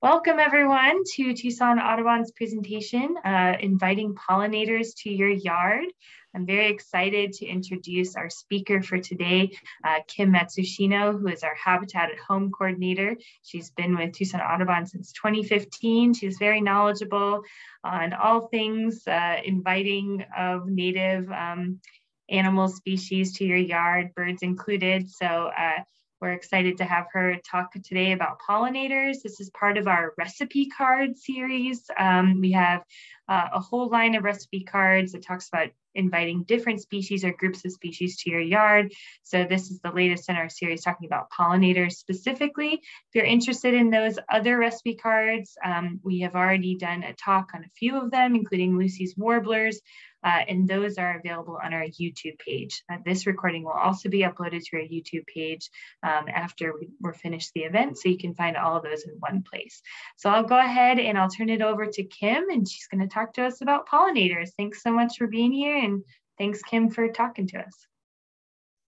Welcome everyone to Tucson Audubon's presentation, uh, inviting pollinators to your yard. I'm very excited to introduce our speaker for today, uh, Kim Matsushino, who is our Habitat at Home coordinator. She's been with Tucson Audubon since 2015. She's very knowledgeable on all things uh, inviting of native um, animal species to your yard, birds included. So uh, we're excited to have her talk today about pollinators. This is part of our recipe card series. Um, we have uh, a whole line of recipe cards that talks about inviting different species or groups of species to your yard. So this is the latest in our series talking about pollinators specifically. If you're interested in those other recipe cards, um, we have already done a talk on a few of them, including Lucy's warblers, uh, and those are available on our YouTube page. Uh, this recording will also be uploaded to our YouTube page um, after we, we're finished the event, so you can find all of those in one place. So I'll go ahead and I'll turn it over to Kim, and she's going to talk to us about pollinators. Thanks so much for being here, and thanks, Kim, for talking to us.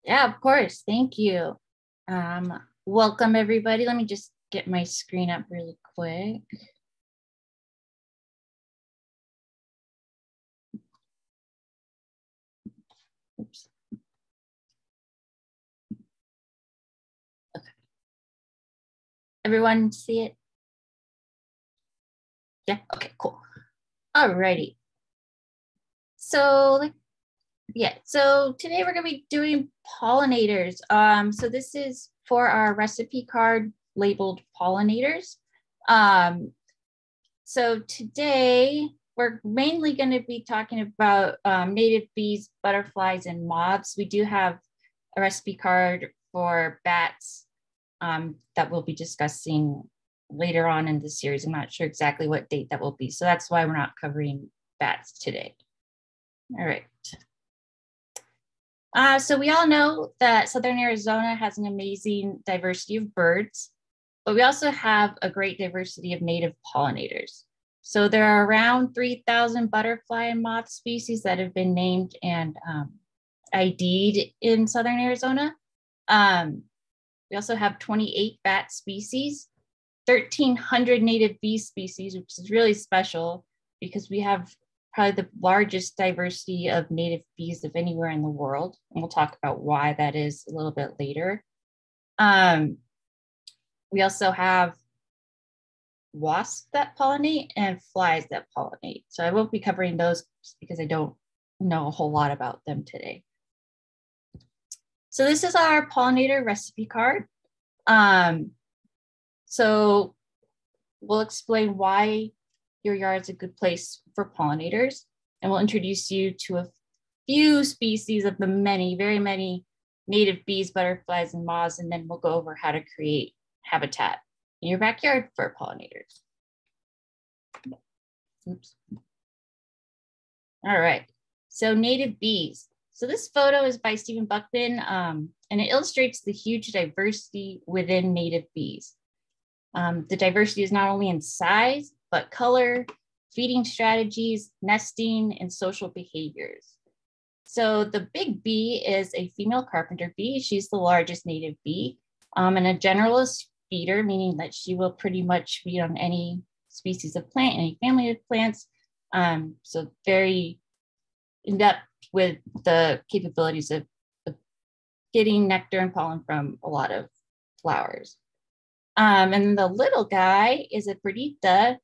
Yeah, of course. Thank you. Um, welcome, everybody. Let me just get my screen up really quick. Oops. Okay. Everyone see it? Yeah, okay, cool. Alrighty. So yeah, so today we're gonna be doing pollinators. Um, so this is for our recipe card labeled pollinators. Um, so today we're mainly going to be talking about um, native bees, butterflies, and moths. We do have a recipe card for bats um, that we'll be discussing later on in the series. I'm not sure exactly what date that will be. So that's why we're not covering bats today. All right. Uh, so we all know that Southern Arizona has an amazing diversity of birds, but we also have a great diversity of native pollinators. So there are around 3,000 butterfly and moth species that have been named and um, ID'd in Southern Arizona. Um, we also have 28 bat species, 1,300 native bee species, which is really special because we have probably the largest diversity of native bees of anywhere in the world. And we'll talk about why that is a little bit later. Um, we also have wasps that pollinate and flies that pollinate. So I won't be covering those because I don't know a whole lot about them today. So this is our pollinator recipe card. Um, so we'll explain why your yard is a good place for pollinators, and we'll introduce you to a few species of the many, very many native bees, butterflies, and moths, and then we'll go over how to create habitat in your backyard for pollinators. Oops. All right, so native bees. So this photo is by Stephen Buchmann, um, and it illustrates the huge diversity within native bees. Um, the diversity is not only in size, but color, feeding strategies, nesting, and social behaviors. So the big bee is a female carpenter bee. She's the largest native bee um, and a generalist feeder, meaning that she will pretty much feed on any species of plant, any family of plants. Um, so very in depth with the capabilities of, of, getting nectar and pollen from a lot of flowers. Um, and the little guy is a Perdita.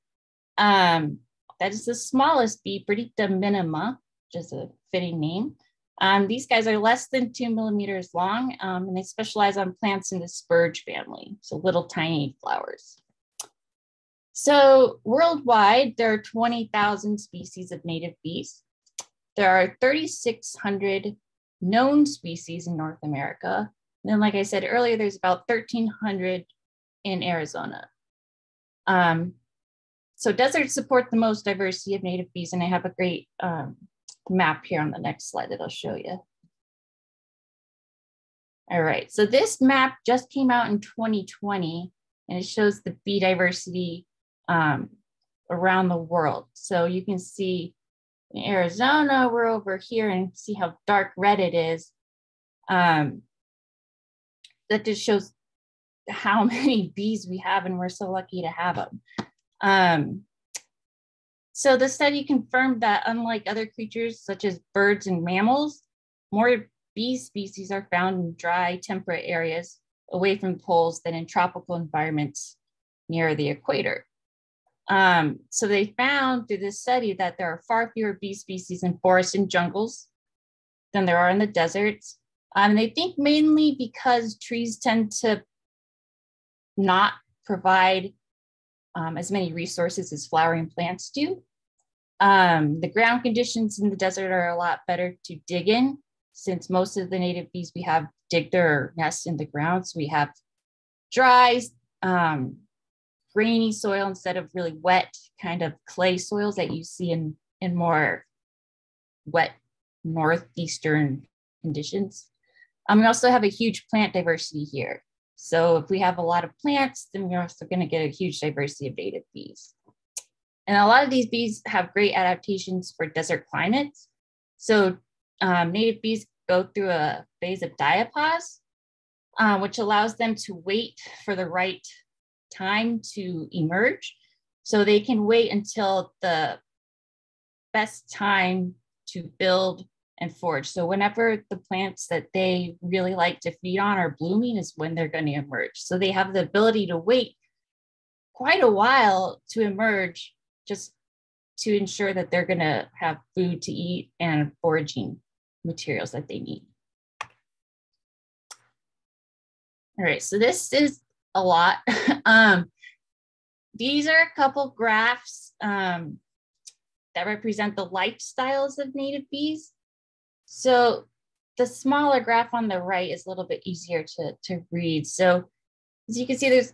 Um, that is the smallest bee, Perdita minima, which is a fitting name. Um, these guys are less than two millimeters long um, and they specialize on plants in the spurge family, so little tiny flowers. So worldwide, there are 20,000 species of native bees. There are 3,600 known species in North America. And then, like I said earlier, there's about 1,300 in Arizona. Um, so deserts support the most diversity of native bees, and I have a great um, map here on the next slide that I'll show you. All right, so this map just came out in 2020 and it shows the bee diversity um, around the world. So you can see in Arizona, we're over here and see how dark red it is. Um, that just shows how many bees we have, and we're so lucky to have them. Um, so the study confirmed that unlike other creatures such as birds and mammals, more bee species are found in dry, temperate areas away from poles than in tropical environments near the equator. Um, so they found through this study that there are far fewer bee species in forests and jungles than there are in the deserts. Um, they think mainly because trees tend to not provide um, as many resources as flowering plants do. Um, the ground conditions in the desert are a lot better to dig in since most of the native bees we have dig their nests in the ground. So we have dry, um, grainy soil instead of really wet kind of clay soils that you see in, in more wet northeastern conditions. Um, we also have a huge plant diversity here. So if we have a lot of plants, then we're also going to get a huge diversity of native bees. And a lot of these bees have great adaptations for desert climates. So um, native bees go through a phase of diapause, uh, which allows them to wait for the right time to emerge. So they can wait until the best time to build and forage. So whenever the plants that they really like to feed on are blooming is when they're going to emerge. So they have the ability to wait quite a while to emerge just to ensure that they're going to have food to eat and foraging materials that they need. All right, so this is a lot. um, these are a couple graphs um, that represent the lifestyles of native bees. So the smaller graph on the right is a little bit easier to, to read. So as you can see, there's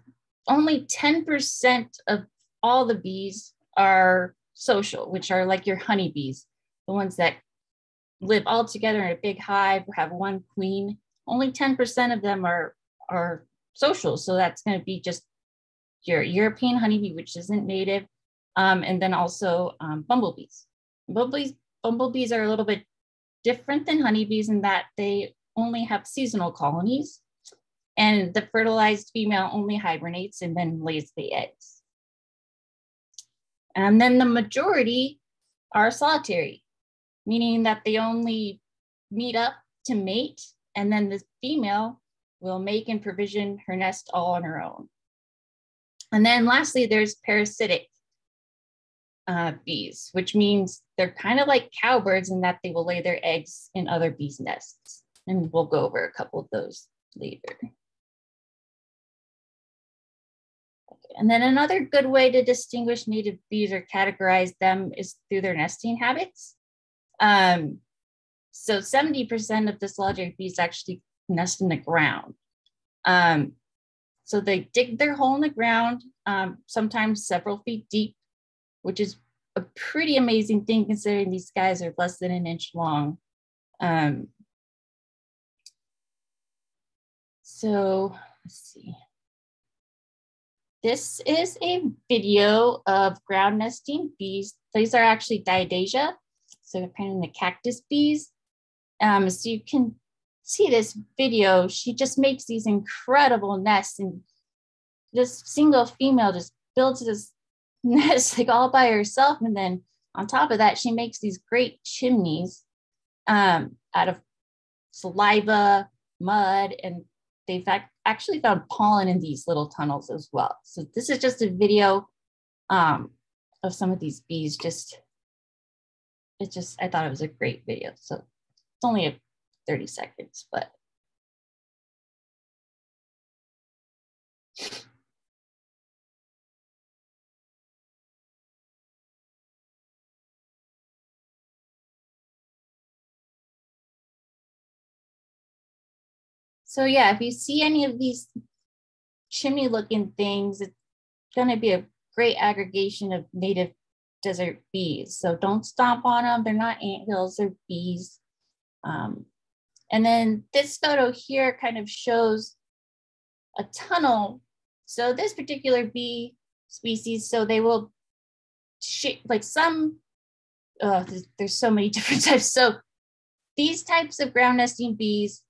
only 10% of all the bees are social, which are like your honeybees, the ones that live all together in a big hive have one queen. Only 10% of them are, are social. So that's going to be just your European honeybee, which isn't native, um, and then also um, bumblebees. Bumblebees. Bumblebees are a little bit different than honeybees in that they only have seasonal colonies and the fertilized female only hibernates and then lays the eggs. And then the majority are solitary, meaning that they only meet up to mate and then the female will make and provision her nest all on her own. And then lastly, there's parasitic uh, bees, which means they're kind of like cowbirds in that they will lay their eggs in other bees' nests. And we'll go over a couple of those later. And then another good way to distinguish native bees or categorize them is through their nesting habits. Um, so 70% of the solitary bees actually nest in the ground. Um, so they dig their hole in the ground, um, sometimes several feet deep, which is a pretty amazing thing considering these guys are less than an inch long. Um, so let's see. This is a video of ground nesting bees. These are actually diadasia, so they're kind of the cactus bees. Um, so you can see this video. She just makes these incredible nests and this single female just builds this nest like all by herself. And then on top of that, she makes these great chimneys um, out of saliva, mud, and they've actually found pollen in these little tunnels as well. So this is just a video um, of some of these bees. Just, it just, I thought it was a great video. So it's only a 30 seconds, but So yeah, if you see any of these chimney looking things, it's gonna be a great aggregation of native desert bees. So don't stomp on them. They're not ant hills, they're bees. Um, and then this photo here kind of shows a tunnel. So this particular bee species, so they will shape like some, uh, there's, there's so many different types. So these types of ground nesting bees,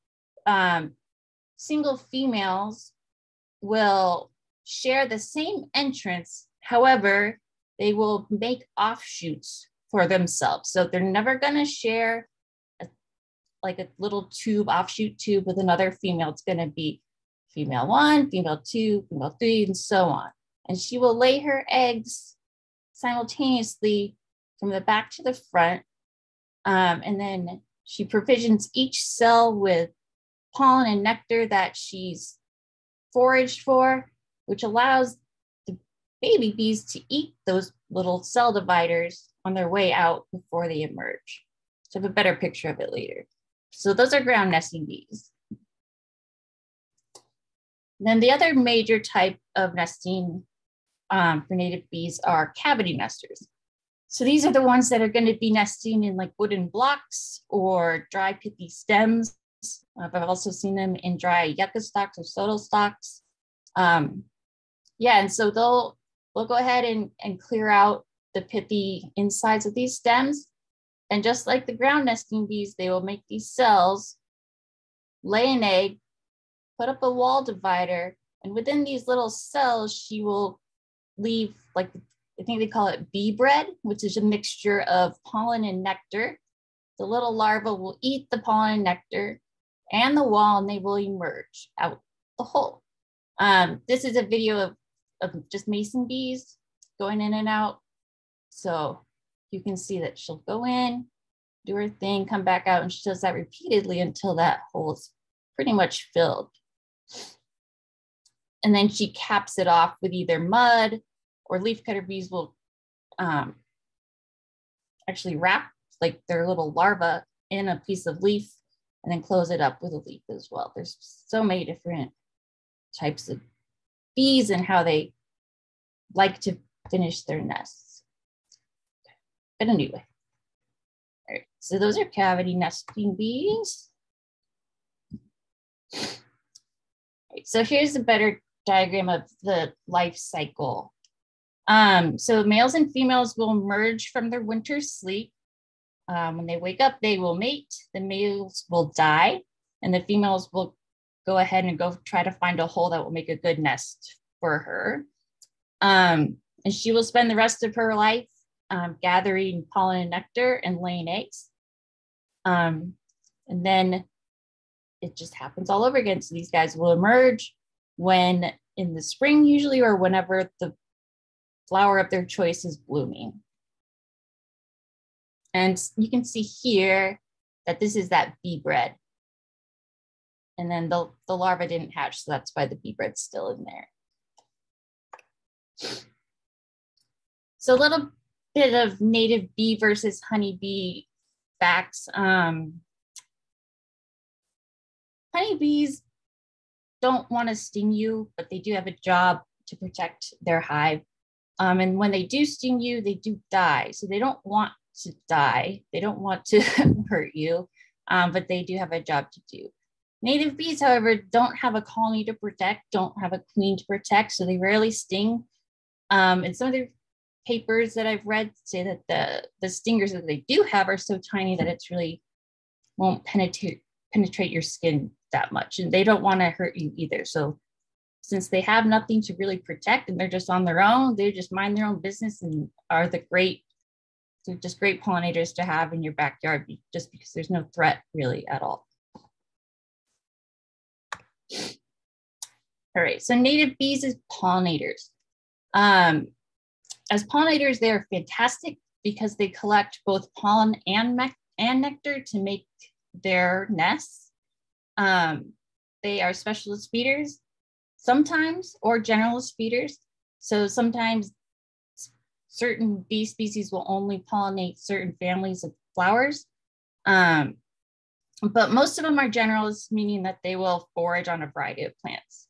um, single females will share the same entrance. However, they will make offshoots for themselves. So they're never going to share a, like a little tube, offshoot tube with another female. It's going to be female one, female two, female three, and so on. And she will lay her eggs simultaneously from the back to the front. Um, and then she provisions each cell with pollen and nectar that she's foraged for, which allows the baby bees to eat those little cell dividers on their way out before they emerge. So have a better picture of it later. So those are ground nesting bees. Then the other major type of nesting um, for native bees are cavity nesters. So these are the ones that are going to be nesting in like wooden blocks or dry pithy stems. Uh, I've also seen them in dry yucca stalks or sotol stalks. Um, yeah, and so they'll they'll go ahead and, and clear out the pithy insides of these stems. And just like the ground nesting bees, they will make these cells, lay an egg, put up a wall divider, and within these little cells, she will leave like I think they call it bee bread, which is a mixture of pollen and nectar. The little larva will eat the pollen and nectar and the wall, and they will emerge out the hole. Um, this is a video of, of just mason bees going in and out. So you can see that she'll go in, do her thing, come back out, and she does that repeatedly until that hole is pretty much filled. And then she caps it off with either mud or leafcutter bees will um, actually wrap like their little larva in a piece of leaf and then close it up with a leaf as well. There's so many different types of bees and how they like to finish their nests. But anyway, all right, so those are cavity nesting bees. All right, so here's a better diagram of the life cycle um, so males and females will emerge from their winter sleep. Um, when they wake up, they will mate. The males will die, and the females will go ahead and go try to find a hole that will make a good nest for her. Um, and she will spend the rest of her life um, gathering pollen and nectar and laying eggs. Um, and then it just happens all over again. So these guys will emerge when in the spring, usually, or whenever the flower of their choice is blooming. And you can see here that this is that bee bread. And then the, the larva didn't hatch, so that's why the bee bread's still in there. So a little bit of native bee versus honeybee facts. Um, honeybees don't want to sting you, but they do have a job to protect their hive. Um, and when they do sting you, they do die. So they don't want to die. They don't want to hurt you, um, but they do have a job to do. Native bees, however, don't have a colony to protect, don't have a queen to protect, so they rarely sting. Um, and some of the papers that I've read say that the, the stingers that they do have are so tiny that it's really won't penetrate penetrate your skin that much. And they don't want to hurt you either. So since they have nothing to really protect and they're just on their own, they just mind their own business and are the great, they're just great pollinators to have in your backyard just because there's no threat really at all. All right, so native bees as pollinators. Um, as pollinators, they're fantastic because they collect both pollen and, and nectar to make their nests. Um, they are specialist feeders sometimes, or generalist feeders. So sometimes certain bee species will only pollinate certain families of flowers. Um, but most of them are generalists, meaning that they will forage on a variety of plants.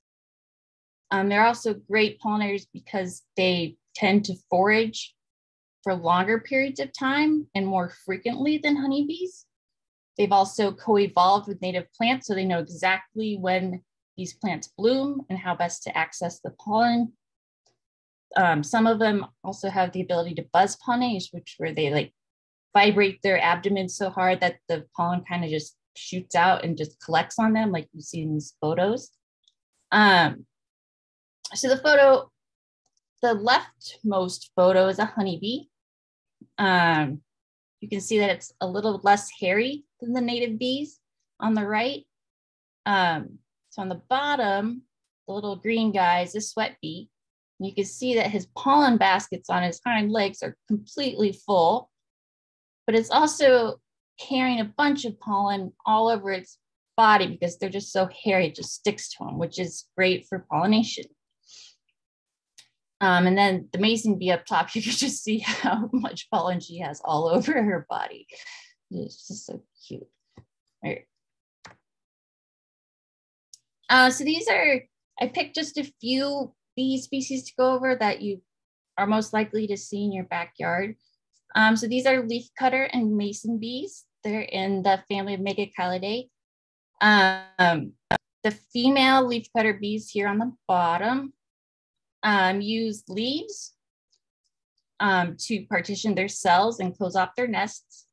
Um, they're also great pollinators because they tend to forage for longer periods of time and more frequently than honeybees. They've also co-evolved with native plants, so they know exactly when these plants bloom and how best to access the pollen. Um, some of them also have the ability to buzz pollinate, which where they like vibrate their abdomen so hard that the pollen kind of just shoots out and just collects on them, like you see in these photos. Um, so the photo, the leftmost photo is a honeybee. Um, you can see that it's a little less hairy than the native bees on the right. Um, so on the bottom, the little green guy is a sweat bee. You can see that his pollen baskets on his hind legs are completely full, but it's also carrying a bunch of pollen all over its body because they're just so hairy, it just sticks to them, which is great for pollination. Um, and then the mason bee up top, you can just see how much pollen she has all over her body. It's just so cute. All right. Uh, so these are, I picked just a few bee species to go over that you are most likely to see in your backyard. Um, so these are leafcutter and mason bees. They're in the family of Megachilidae. Um, the female leafcutter bees here on the bottom um, use leaves um, to partition their cells and close off their nests.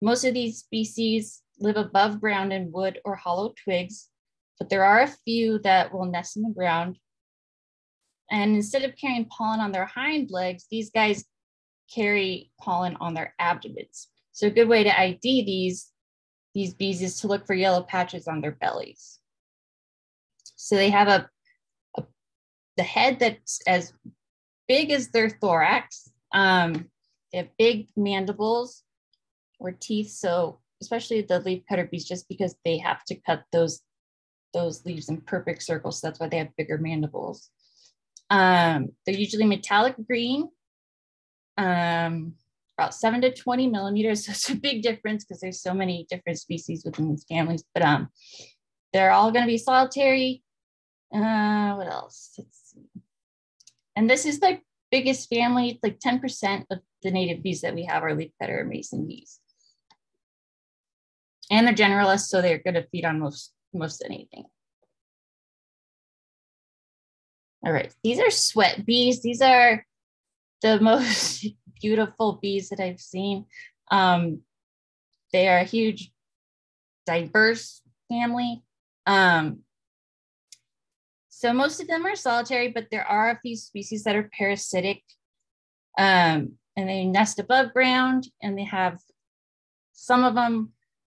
Most of these species live above ground in wood or hollow twigs, but there are a few that will nest in the ground. And instead of carrying pollen on their hind legs, these guys carry pollen on their abdomens. So a good way to ID these, these bees is to look for yellow patches on their bellies. So they have a the head that's as big as their thorax. Um, they have big mandibles or teeth. So especially the leaf cutter bees, just because they have to cut those those leaves in perfect circles. So that's why they have bigger mandibles. Um, they're usually metallic green, um, about seven to 20 millimeters. So it's a big difference because there's so many different species within these families, but um, they're all gonna be solitary. Uh, what else? Let's see. and this is the biggest family, like 10% of the native bees that we have are leafcutter mason bees. And they're generalists, so they're going to feed on most, most anything. All right, these are sweat bees. These are the most beautiful bees that I've seen. Um, they are a huge, diverse family. Um, so most of them are solitary, but there are a few species that are parasitic. Um, and they nest above ground and they have some of them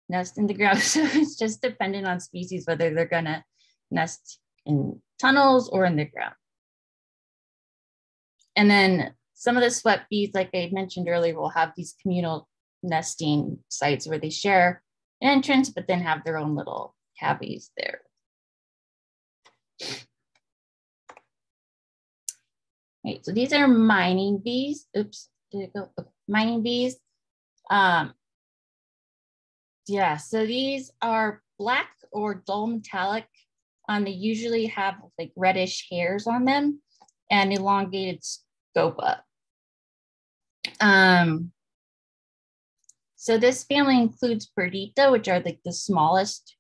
nest in the ground. So it's just dependent on species whether they're gonna nest in tunnels or in the ground. And then some of the sweat bees, like I mentioned earlier, will have these communal nesting sites where they share an entrance, but then have their own little cavities there. Right, so these are mining bees. Oops, did it go? Mining bees. Um, yeah, so these are black or dull metallic. Um, they usually have like reddish hairs on them and elongated scopa. Um, so this family includes Perdita, which are like the smallest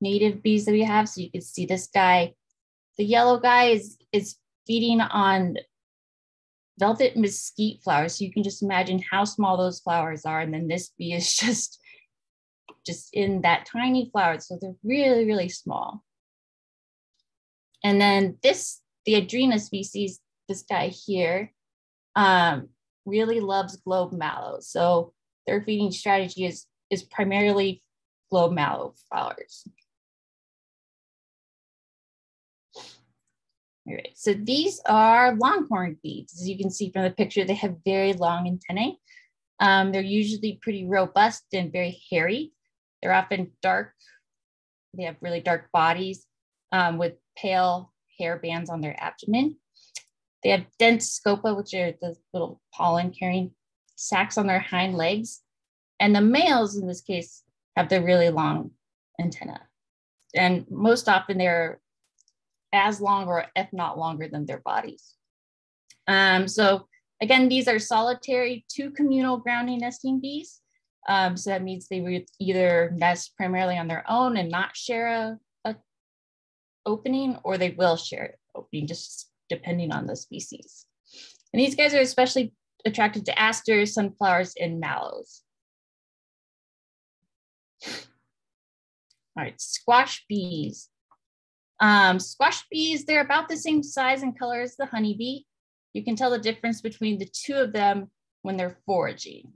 native bees that we have. So you can see this guy, the yellow guy is, is feeding on velvet mesquite flowers. So you can just imagine how small those flowers are. And then this bee is just, just in that tiny flower. So they're really, really small. And then this, the Andrena species, this guy here, um, really loves globe mallow. So their feeding strategy is, is primarily globe mallow flowers. All right, so these are longhorn bees. As you can see from the picture, they have very long antennae. Um, they're usually pretty robust and very hairy. They're often dark. They have really dark bodies um, with pale hair bands on their abdomen. They have dense scopa, which are the little pollen carrying sacs on their hind legs. And the males in this case have the really long antenna. And most often they're as long or if not longer than their bodies. Um, so again, these are solitary two communal grounding nesting bees. Um, so that means they would either nest primarily on their own and not share a, a opening, or they will share opening, just depending on the species. And these guys are especially attracted to asters, sunflowers, and mallows. All right, squash bees. Um, squash bees, they're about the same size and color as the honeybee. You can tell the difference between the two of them when they're foraging.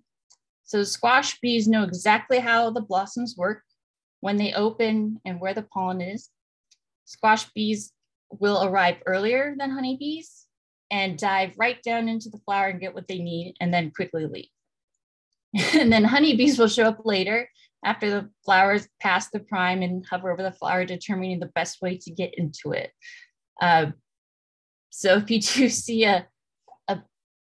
So squash bees know exactly how the blossoms work, when they open and where the pollen is. Squash bees will arrive earlier than honeybees and dive right down into the flower and get what they need and then quickly leave. and then honeybees will show up later after the flowers pass the prime and hover over the flower, determining the best way to get into it. Uh, so if you do see a, a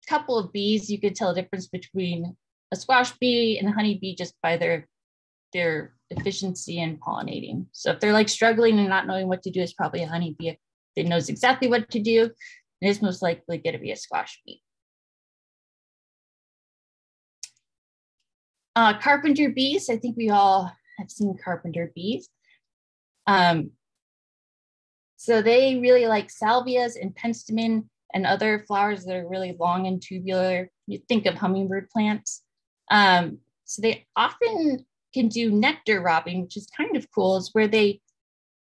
couple of bees, you could tell a difference between a squash bee and a honey bee just by their their efficiency in pollinating. So if they're like struggling and not knowing what to do, it's probably a honey bee. If it knows exactly what to do, it is most likely going to be a squash bee. Uh, carpenter bees, I think we all have seen carpenter bees. Um, so they really like salvias and penstemon and other flowers that are really long and tubular. You think of hummingbird plants. Um, so they often can do nectar robbing, which is kind of cool, is where they,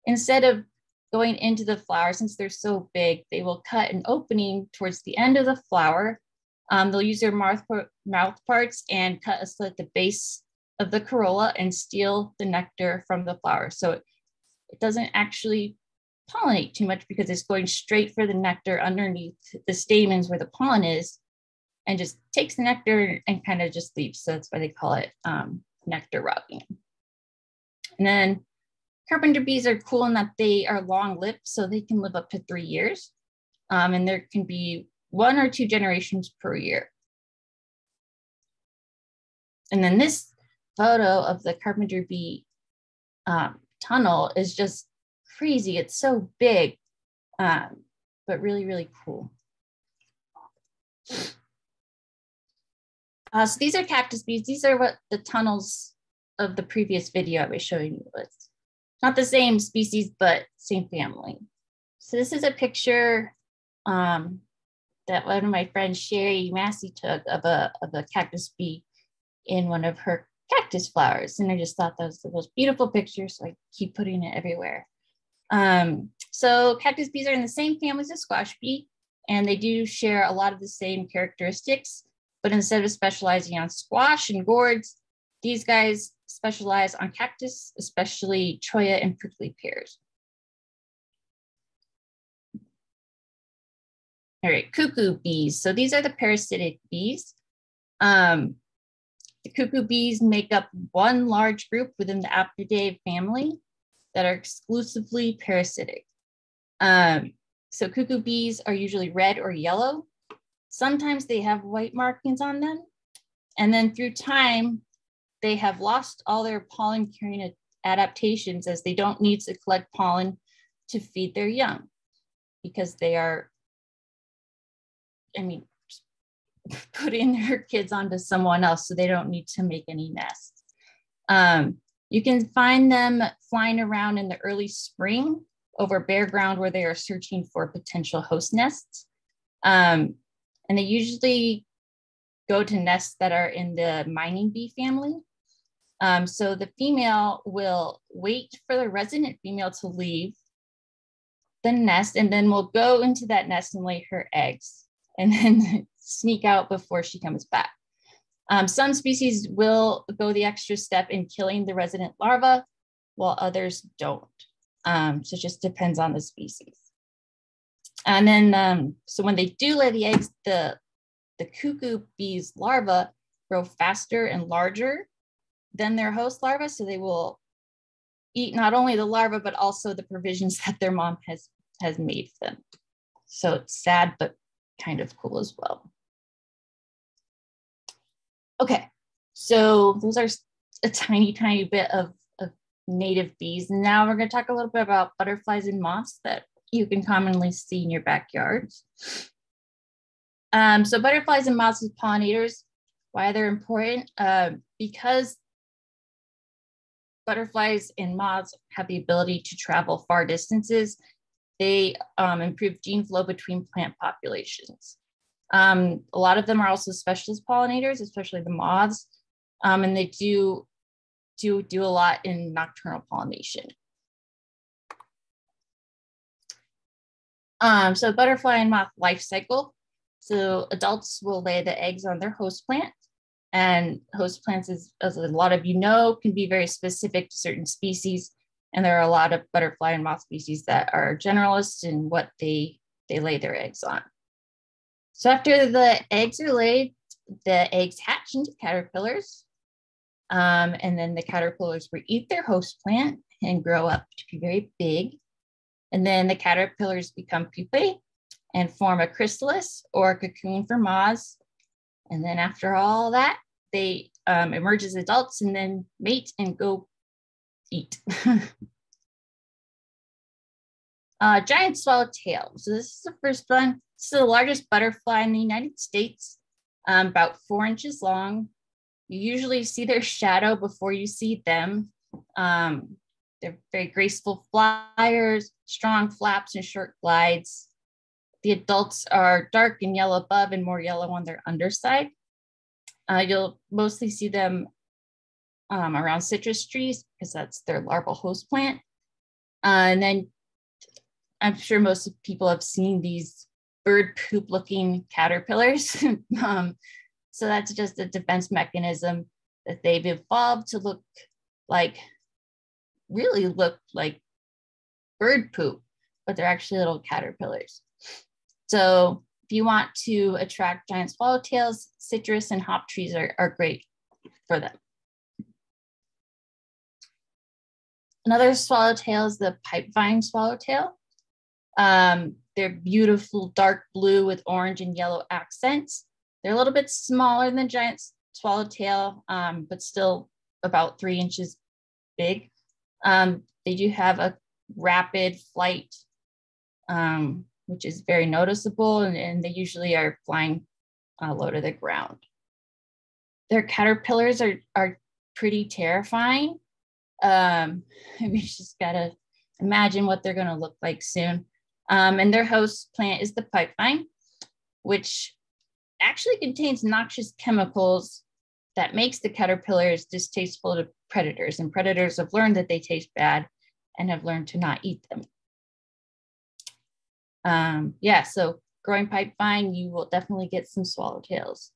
instead of going into the flower, since they're so big, they will cut an opening towards the end of the flower um, they'll use their mouth, mouth parts and cut a slit at the base of the corolla and steal the nectar from the flower. So it, it doesn't actually pollinate too much because it's going straight for the nectar underneath the stamens where the pollen is and just takes the nectar and kind of just leaves. So that's why they call it um, nectar robbing. And then carpenter bees are cool in that they are long lived, so they can live up to three years. Um, and there can be one or two generations per year. And then this photo of the Carpenter Bee um, tunnel is just crazy. It's so big, um, but really, really cool. Uh, so these are cactus bees. These are what the tunnels of the previous video I was showing you was. Not the same species, but same family. So this is a picture um, that one of my friends, Sherry Massey, took of a, of a cactus bee in one of her cactus flowers. And I just thought that was the most beautiful picture. So I keep putting it everywhere. Um, so cactus bees are in the same family as a squash bee, and they do share a lot of the same characteristics. But instead of specializing on squash and gourds, these guys specialize on cactus, especially cholla and prickly pears. All right, cuckoo bees. So these are the parasitic bees. Um, the cuckoo bees make up one large group within the Apidae family that are exclusively parasitic. Um, so cuckoo bees are usually red or yellow. Sometimes they have white markings on them. And then through time, they have lost all their pollen carrying adaptations as they don't need to collect pollen to feed their young because they are I mean, putting their kids onto someone else so they don't need to make any nests. Um, you can find them flying around in the early spring over bare ground where they are searching for potential host nests. Um, and they usually go to nests that are in the mining bee family. Um, so the female will wait for the resident female to leave the nest and then will go into that nest and lay her eggs and then sneak out before she comes back. Um, some species will go the extra step in killing the resident larva, while others don't. Um, so it just depends on the species. And then, um, so when they do lay the eggs, the, the cuckoo bee's larvae grow faster and larger than their host larvae. So they will eat not only the larva, but also the provisions that their mom has, has made for them. So it's sad, but kind of cool as well. Okay, so those are a tiny, tiny bit of, of native bees. Now we're going to talk a little bit about butterflies and moths that you can commonly see in your backyards. Um, so butterflies and moths as pollinators, why they're important? Uh, because butterflies and moths have the ability to travel far distances they um, improve gene flow between plant populations. Um, a lot of them are also specialist pollinators, especially the moths, um, and they do, do, do a lot in nocturnal pollination. Um, so butterfly and moth life cycle. So adults will lay the eggs on their host plant and host plants, is, as a lot of you know, can be very specific to certain species. And there are a lot of butterfly and moth species that are generalists in what they, they lay their eggs on. So after the eggs are laid, the eggs hatch into caterpillars. Um, and then the caterpillars will eat their host plant and grow up to be very big. And then the caterpillars become pupae and form a chrysalis or a cocoon for moths. And then after all that, they um, emerge as adults and then mate and go eat. uh, giant swallowtail. So this is the first one. This is the largest butterfly in the United States, um, about four inches long. You usually see their shadow before you see them. Um, they're very graceful flyers, strong flaps and short glides. The adults are dark and yellow above and more yellow on their underside. Uh, you'll mostly see them um, around citrus trees because that's their larval host plant. Uh, and then I'm sure most people have seen these bird poop looking caterpillars. um, so that's just a defense mechanism that they've evolved to look like, really look like bird poop, but they're actually little caterpillars. So if you want to attract giant swallowtails, citrus and hop trees are, are great for them. Another swallowtail is the pipevine swallowtail. Um, they're beautiful dark blue with orange and yellow accents. They're a little bit smaller than giant swallowtail, um, but still about three inches big. Um, they do have a rapid flight, um, which is very noticeable, and, and, they usually are flying uh, low to the ground. Their caterpillars are, are pretty terrifying. Um, we just gotta imagine what they're gonna look like soon. Um, and their host plant is the pipevine, which actually contains noxious chemicals that makes the caterpillars distasteful to predators. And predators have learned that they taste bad and have learned to not eat them. Um, yeah, so growing pipevine, you will definitely get some swallowtails.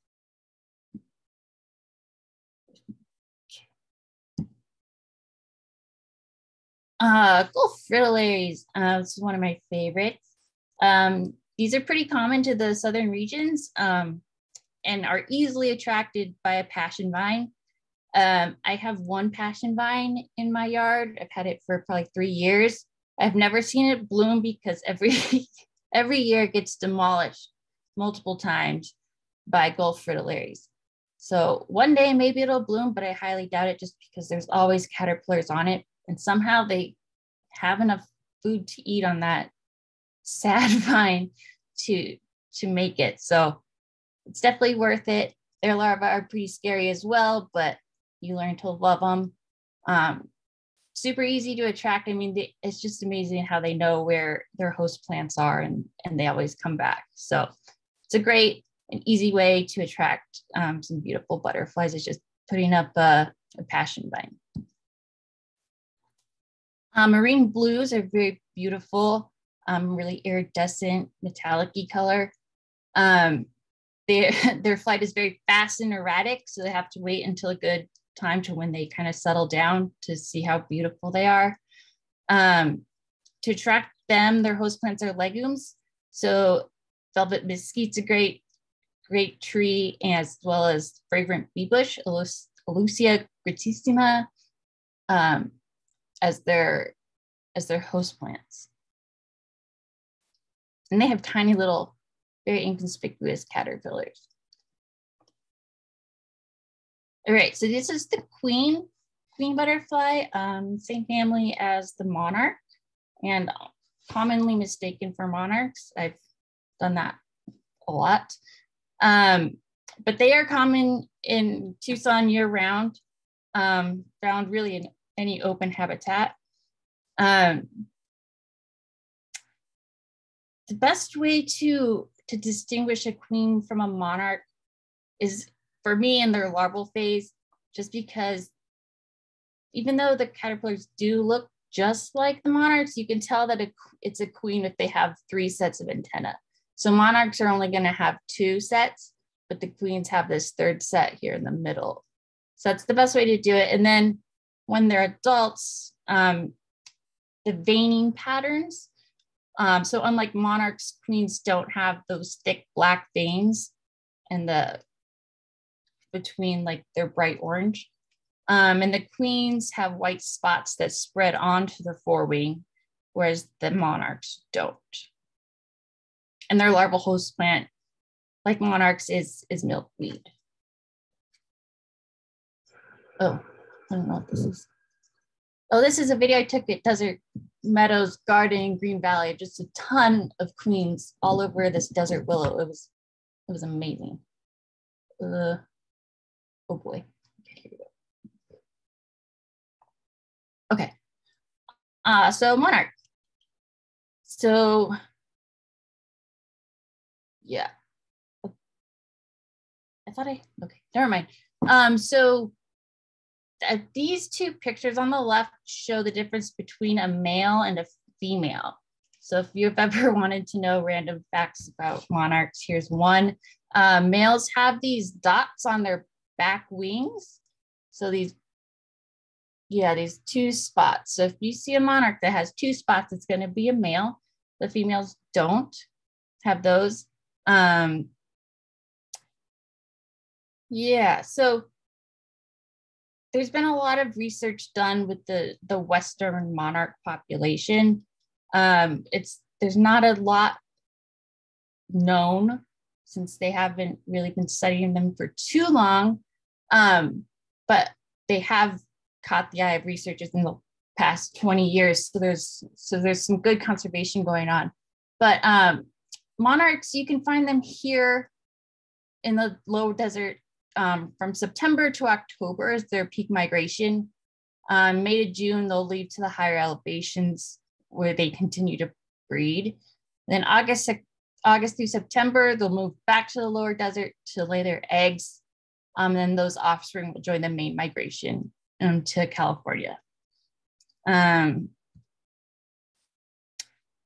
Uh, Gulf fritillaries, uh, this is one of my favorites. Um, these are pretty common to the southern regions um, and are easily attracted by a passion vine. Um, I have one passion vine in my yard. I've had it for probably three years. I've never seen it bloom because every every year it gets demolished multiple times by Gulf fritillaries. So one day maybe it'll bloom, but I highly doubt it just because there's always caterpillars on it. And somehow they have enough food to eat on that sad vine to to make it. So it's definitely worth it. Their larvae are pretty scary as well, but you learn to love them. Um, super easy to attract. I mean, they, it's just amazing how they know where their host plants are and, and they always come back. So it's a great and easy way to attract um, some beautiful butterflies. It's just putting up a, a passion vine. Um, marine blues are very beautiful, um, really iridescent, metallic color. Um, their, their flight is very fast and erratic, so they have to wait until a good time to when they kind of settle down to see how beautiful they are. Um, to attract them, their host plants are legumes. So velvet mesquite's a great, great tree, as well as fragrant bee bush, Aloysia gratissima, um, as their as their host plants. And they have tiny little, very inconspicuous caterpillars. All right, so this is the queen, queen butterfly, um, same family as the monarch and commonly mistaken for monarchs. I've done that a lot. Um, but they are common in Tucson year round, um, found really in any open habitat. Um, the best way to, to distinguish a queen from a monarch is for me in their larval phase, just because even though the caterpillars do look just like the monarchs, you can tell that it's a queen if they have three sets of antenna. So monarchs are only going to have two sets, but the queens have this third set here in the middle. So that's the best way to do it. And then when they're adults, um, the veining patterns. Um, so unlike monarchs, queens don't have those thick black veins and the between like their bright orange. Um, and the queens have white spots that spread onto the forewing, whereas the monarchs don't. And their larval host plant, like monarchs, is, is milkweed. Oh, I don't know what this is. Oh, this is a video I took at Desert Meadows Garden, in Green Valley. Just a ton of queens all over this desert willow. It was, it was amazing. Uh, oh boy. Okay, here we go. Okay. Uh, so monarch. So yeah. I thought I, okay, never mind. Um, so uh, these two pictures on the left show the difference between a male and a female. So if you've ever wanted to know random facts about monarchs, here's one. Uh, males have these dots on their back wings. So these yeah, these two spots. So if you see a monarch that has two spots, it's going to be a male. The females don't have those. Um, yeah, so there's been a lot of research done with the the Western monarch population. Um, it's there's not a lot known since they haven't really been studying them for too long. Um, but they have caught the eye of researchers in the past 20 years. So there's so there's some good conservation going on. But um, monarchs, you can find them here in the low desert um, from September to October is their peak migration. Um, May to June, they'll leave to the higher elevations where they continue to breed. Then August, August through September, they'll move back to the lower desert to lay their eggs. Um, then those offspring will join the main migration um, to California. Um,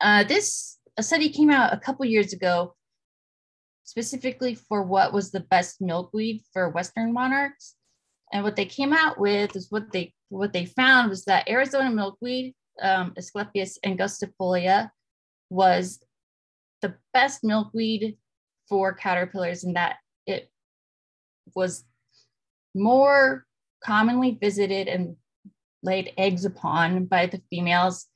uh, this a study came out a couple years ago, specifically for what was the best milkweed for Western monarchs. And what they came out with is what they what they found was that Arizona milkweed, um, Asclepias angustifolia, was the best milkweed for caterpillars in that was more commonly visited and laid eggs upon by the females.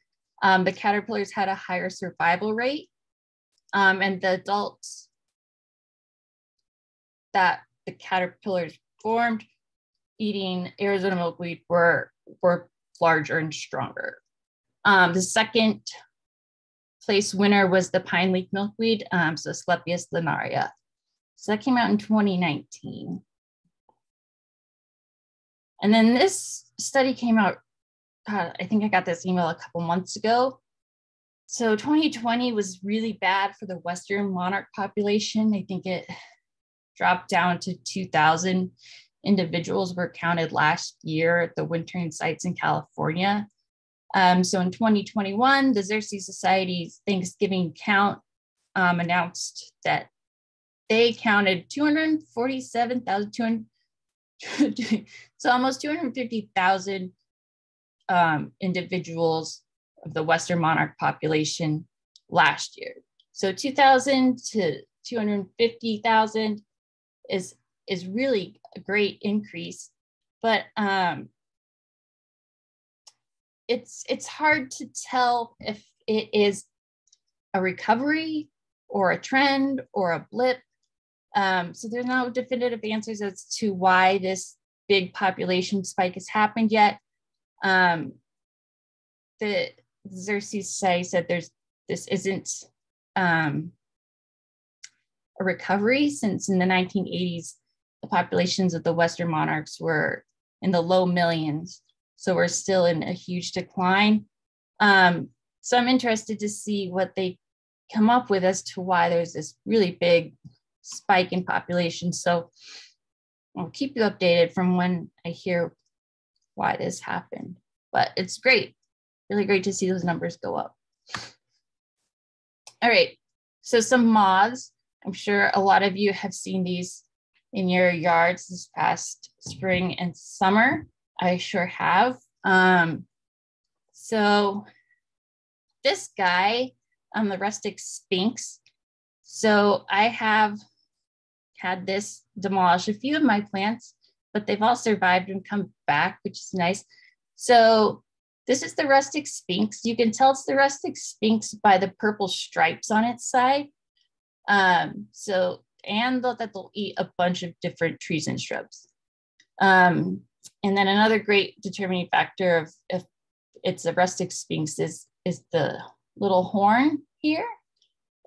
Um, the caterpillars had a higher survival rate, um, and the adults that the caterpillars formed eating Arizona milkweed were, were larger and stronger. Um, the second place winner was the pine leaf milkweed, um, so Asclepias linaria. So that came out in 2019. And then this study came out, God, I think I got this email a couple months ago. So 2020 was really bad for the Western monarch population. I think it dropped down to 2,000 individuals were counted last year at the wintering sites in California. Um, so in 2021, the Xerces Society's Thanksgiving count um, announced that they counted 247,200 so almost 250,000 um, individuals of the Western monarch population last year. So 2,000 to 250,000 is is really a great increase, but um, it's it's hard to tell if it is a recovery or a trend or a blip um, so there's no definitive answers as to why this big population spike has happened yet. Um, the Xerces say said there's this isn't um, a recovery since in the 1980s the populations of the Western monarchs were in the low millions, so we're still in a huge decline. Um, so I'm interested to see what they come up with as to why there's this really big spike in population. So I'll keep you updated from when I hear why this happened. But it's great. really great to see those numbers go up. All right, so some moths. I'm sure a lot of you have seen these in your yards this past spring and summer. I sure have. Um, so this guy, um, the rustic sphinx. So I have had this demolish a few of my plants, but they've all survived and come back, which is nice. So this is the rustic sphinx. You can tell it's the rustic sphinx by the purple stripes on its side. Um, so, and that they'll eat a bunch of different trees and shrubs. Um, and then another great determining factor of if it's a rustic sphinx is, is the little horn here.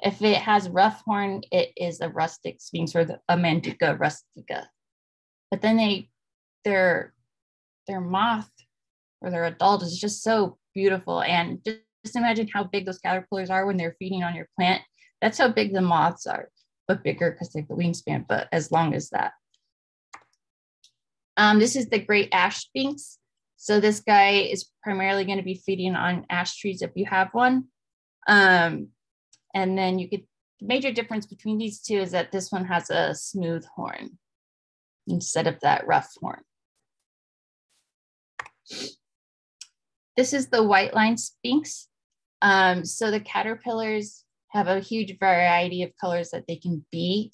If it has rough horn, it is a rustic sphinx or the, a Manduca rustica. But then they, their, their moth or their adult is just so beautiful. And just, just imagine how big those caterpillars are when they're feeding on your plant. That's how big the moths are, but bigger because they have the wingspan, but as long as that. Um, this is the great ash sphinx. So this guy is primarily going to be feeding on ash trees if you have one. Um, and then you could, the major difference between these two is that this one has a smooth horn instead of that rough horn. This is the white line sphinx. Um, so the caterpillars have a huge variety of colors that they can be,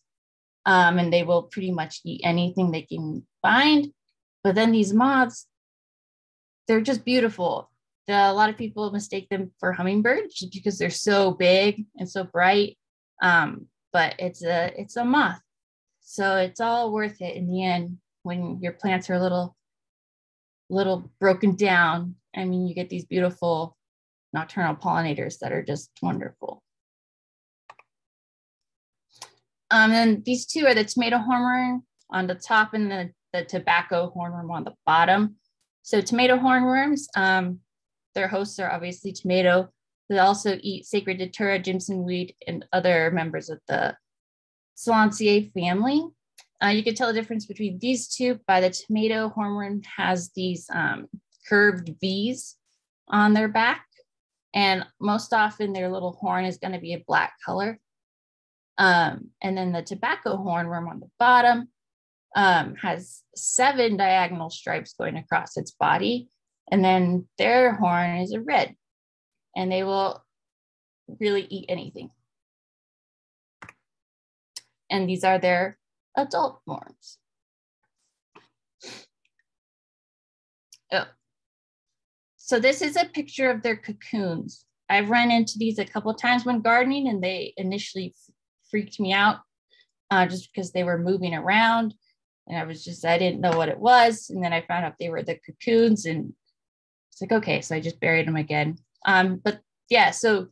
um, and they will pretty much eat anything they can find. But then these moths, they're just beautiful. A lot of people mistake them for hummingbirds because they're so big and so bright. Um, but it's a it's a moth, so it's all worth it in the end when your plants are a little little broken down. I mean, you get these beautiful nocturnal pollinators that are just wonderful. Um, and these two are the tomato hornworm on the top and the, the tobacco hornworm on the bottom. So tomato hornworms, um, their hosts are obviously tomato. They also eat sacred datura, jimson weed, and other members of the Solanaceae family. Uh, you can tell the difference between these two by the tomato hornworm has these um, curved V's on their back. And most often their little horn is going to be a black color. Um, and then the tobacco hornworm on the bottom um, has seven diagonal stripes going across its body. And then their horn is a red. And they will really eat anything. And these are their adult forms. Oh. So this is a picture of their cocoons. I've run into these a couple times when gardening and they initially freaked me out uh, just because they were moving around and I was just, I didn't know what it was. And then I found out they were the cocoons and it's like, okay, so I just buried them again. Um, but yeah, so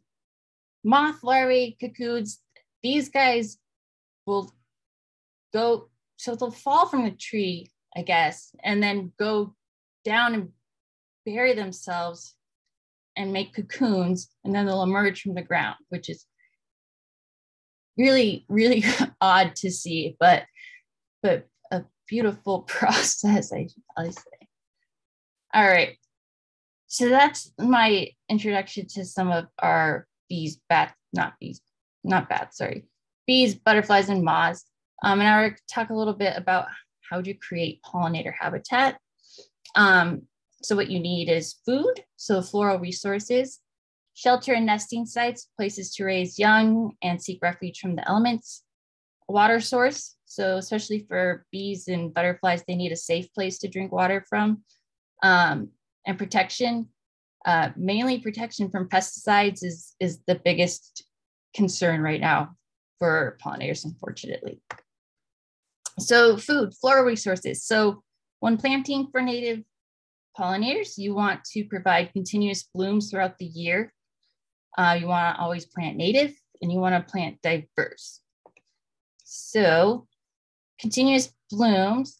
moth larvae, cocoons, these guys will go, so they'll fall from the tree, I guess, and then go down and bury themselves and make cocoons, and then they'll emerge from the ground, which is really, really odd to see, but but a beautiful process, I, I say. All right. So that's my introduction to some of our bees, bats, not bees, not bats, sorry, bees, butterflies, and moths. Um, and I will talk a little bit about how to create pollinator habitat. Um, so what you need is food, so floral resources, shelter and nesting sites, places to raise young and seek refuge from the elements, water source, so especially for bees and butterflies, they need a safe place to drink water from, um, and protection. Uh, mainly protection from pesticides is, is the biggest concern right now for pollinators, unfortunately. So food, floral resources. So when planting for native pollinators, you want to provide continuous blooms throughout the year. Uh, you want to always plant native and you want to plant diverse. So continuous blooms.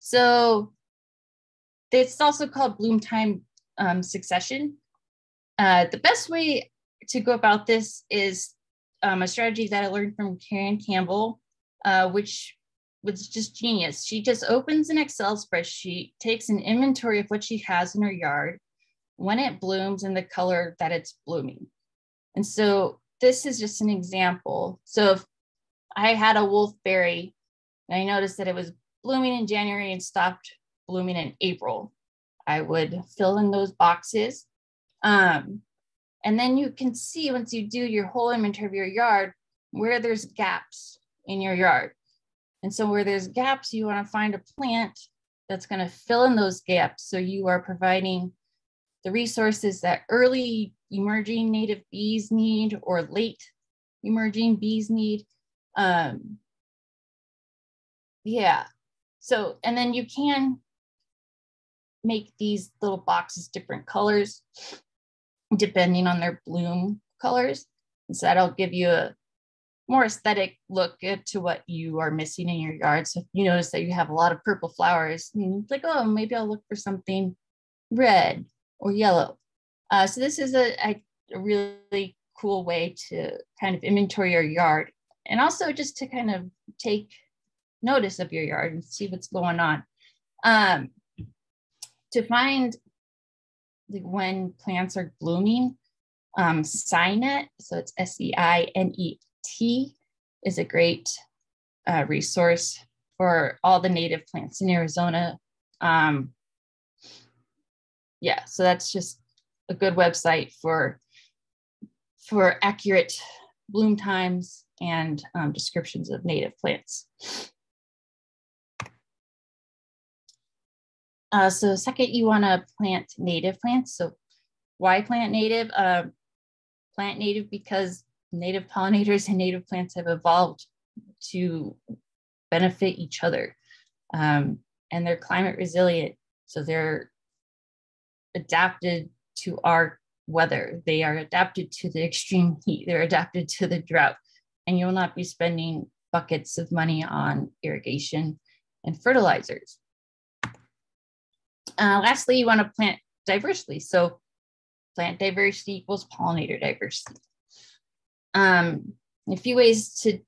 So it's also called bloom time um, succession. Uh, the best way to go about this is um, a strategy that I learned from Karen Campbell, uh, which was just genius. She just opens an Excel spreadsheet, takes an inventory of what she has in her yard, when it blooms and the color that it's blooming. And so this is just an example. So if I had a wolfberry and I noticed that it was blooming in January and stopped blooming in April, I would fill in those boxes. Um, and then you can see once you do your whole inventory of your yard where there's gaps in your yard. And so where there's gaps, you want to find a plant that's going to fill in those gaps. So you are providing the resources that early emerging native bees need or late emerging bees need. Um, yeah. So, and then you can make these little boxes different colors depending on their bloom colors. And so that'll give you a more aesthetic look to what you are missing in your yard. So if you notice that you have a lot of purple flowers, like, oh, maybe I'll look for something red or yellow. Uh, so this is a, a, a really cool way to kind of inventory your yard and also just to kind of take notice of your yard and see what's going on. Um, to find like when plants are blooming, um, SeiNet, so it's S-E-I-N-E-T, is a great uh, resource for all the native plants in Arizona. Um, yeah, so that's just a good website for for accurate bloom times and um, descriptions of native plants. Uh, so second, you want to plant native plants. So why plant native? Uh, plant native because native pollinators and native plants have evolved to benefit each other. Um, and they're climate resilient. So they're adapted to our weather. They are adapted to the extreme heat. They're adapted to the drought. And you'll not be spending buckets of money on irrigation and fertilizers. Uh, lastly, you want to plant diversity. So plant diversity equals pollinator diversity. Um, a few ways to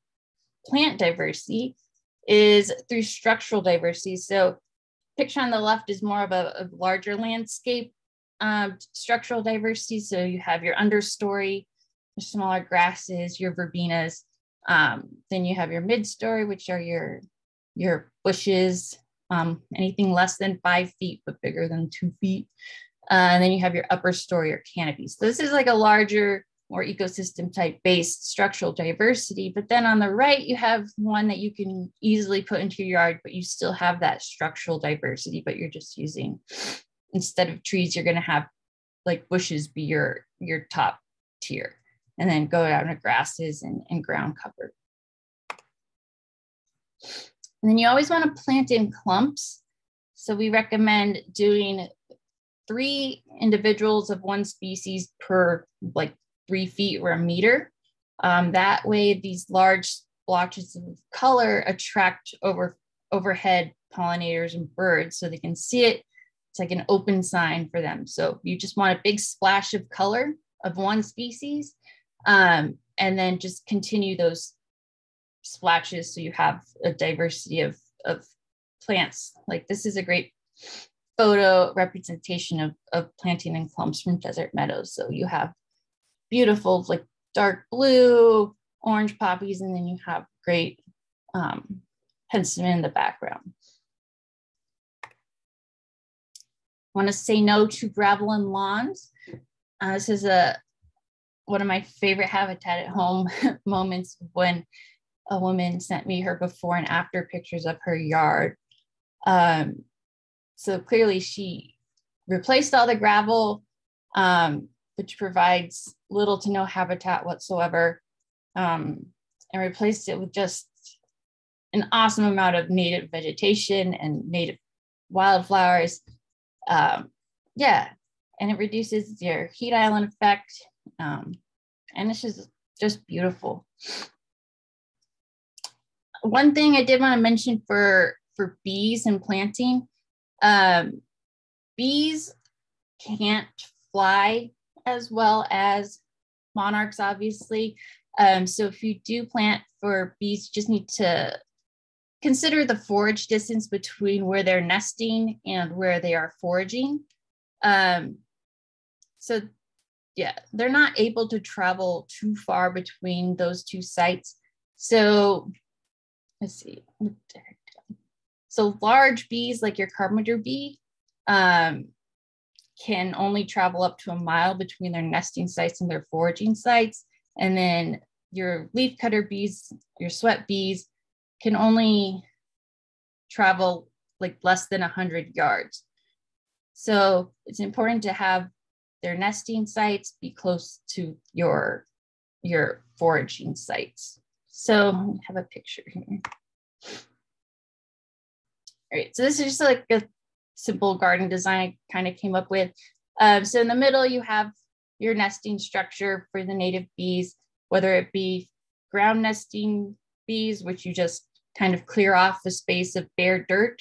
plant diversity is through structural diversity. So picture on the left is more of a, a larger landscape um, structural diversity. So you have your understory, your smaller grasses, your verbenas. Um, then you have your midstory, which are your, your bushes, um, anything less than five feet, but bigger than two feet. Uh, and then you have your upper story or canopy. So this is like a larger, more ecosystem type based structural diversity. But then on the right, you have one that you can easily put into your yard, but you still have that structural diversity, but you're just using, instead of trees, you're going to have like bushes be your, your top tier and then go down to grasses and, and ground cover. And then you always want to plant in clumps. So we recommend doing three individuals of one species per like three feet or a meter. Um, that way, these large blotches of color attract over overhead pollinators and birds so they can see it. It's like an open sign for them. So you just want a big splash of color of one species um, and then just continue those splashes so you have a diversity of, of plants. Like this is a great photo representation of, of planting in clumps from desert meadows. So you have beautiful like dark blue, orange poppies, and then you have great um, in the background. Want to say no to gravel and lawns. Uh, this is a one of my favorite habitat at home moments when a woman sent me her before and after pictures of her yard. Um, so clearly she replaced all the gravel, um, which provides little to no habitat whatsoever, um, and replaced it with just an awesome amount of native vegetation and native wildflowers. Um, yeah, and it reduces your heat island effect. Um, and it's just, just beautiful one thing I did want to mention for for bees and planting, um, bees can't fly as well as monarchs, obviously. Um, so if you do plant for bees, you just need to consider the forage distance between where they're nesting and where they are foraging. Um, so yeah, they're not able to travel too far between those two sites. So let's see. So large bees like your carpenter bee um, can only travel up to a mile between their nesting sites and their foraging sites. And then your leafcutter bees, your sweat bees can only travel like less than 100 yards. So it's important to have their nesting sites be close to your, your foraging sites. So I have a picture here. All right, so this is just like a simple garden design I kind of came up with. Um, so in the middle, you have your nesting structure for the native bees, whether it be ground nesting bees, which you just kind of clear off a space of bare dirt.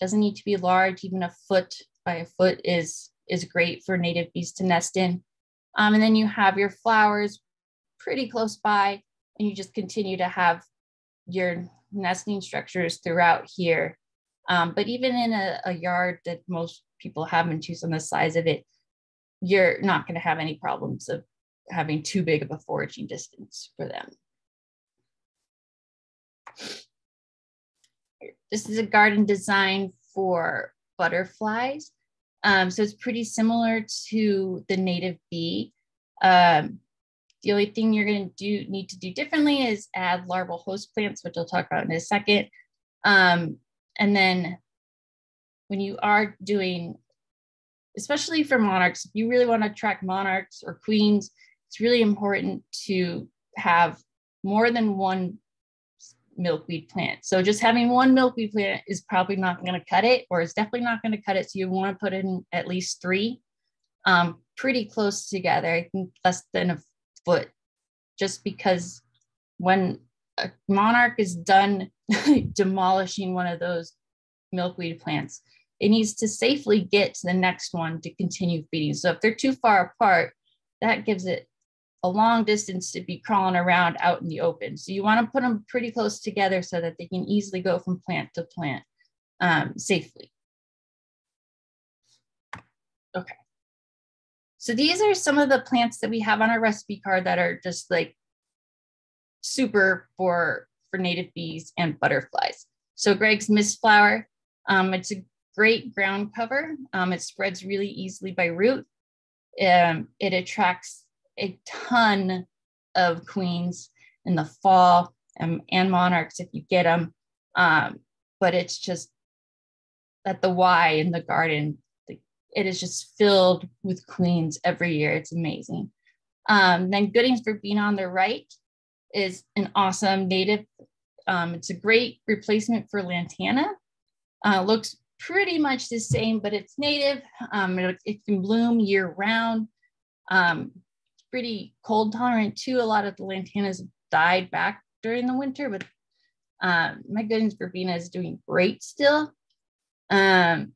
Doesn't need to be large, even a foot by a foot is, is great for native bees to nest in. Um, and then you have your flowers pretty close by, and you just continue to have your nesting structures throughout here. Um, but even in a, a, yard that most people have in Tucson, the size of it, you're not going to have any problems of having too big of a foraging distance for them. This is a garden design for butterflies. Um, so it's pretty similar to the native bee. Um, the only thing you're going to do need to do differently is add larval host plants, which I'll talk about in a second. Um, and then when you are doing, especially for monarchs, if you really want to attract monarchs or queens, it's really important to have more than one milkweed plant. So just having one milkweed plant is probably not going to cut it, or it's definitely not going to cut it. So you want to put in at least three, um, pretty close together. I think less than a foot, just because when a monarch is done demolishing one of those milkweed plants, it needs to safely get to the next one to continue feeding. So if they're too far apart, that gives it a long distance to be crawling around out in the open. So you want to put them pretty close together so that they can easily go from plant to plant um, safely. Okay. So these are some of the plants that we have on our recipe card that are just like super for, for native bees and butterflies. So Gregg's Mist Flower, um, it's a great ground cover. Um, it spreads really easily by root. Um, it attracts a ton of queens in the fall and, and monarchs if you get them. Um, but it's just at the Y in the garden, it is just filled with queens every year. It's amazing. Um, then Goodings Verbena on the right is an awesome native. Um, it's a great replacement for Lantana. Uh, looks pretty much the same, but it's native. Um, it, it, can bloom year round. Um, pretty cold tolerant too. A lot of the lantanas died back during the winter, but um, my Goodings verbena is doing great still. Um,